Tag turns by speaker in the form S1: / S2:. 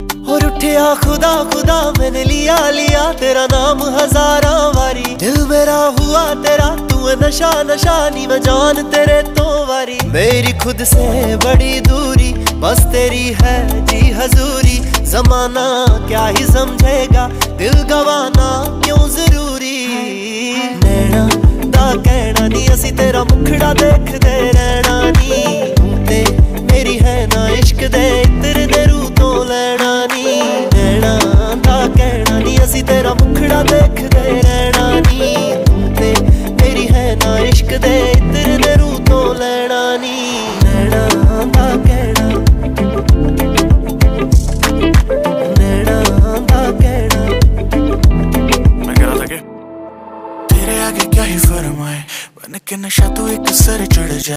S1: और उठिया खुदा खुदा मैंने लिया लिया तेरा नाम हजारा वारी दिल मेरा हुआ तेरा तू नशा नशा नी मैं जान तेरे तो वारी मेरी खुद से बड़ी दूरी बस तेरी है जी हजूरी जमाना क्या ही समझेगा दिल गवाना क्यों जरूरी नैना ਦਾ ਕਹਿਣਾ ਨਹੀਂ ਅਸੀਂ ਤੇਰਾ ਮੁਖੜਾ ਦੇਖਦੇ ਰਹਿਣਾ ਨਹੀਂ ਤੂੰ ਤੇ ਮੇਰੀ ਹੈ ਨਾ ਇਸ਼ਕ ਦੇ
S2: ही फरमाए बन के नशा तो एक सर चढ़ जाए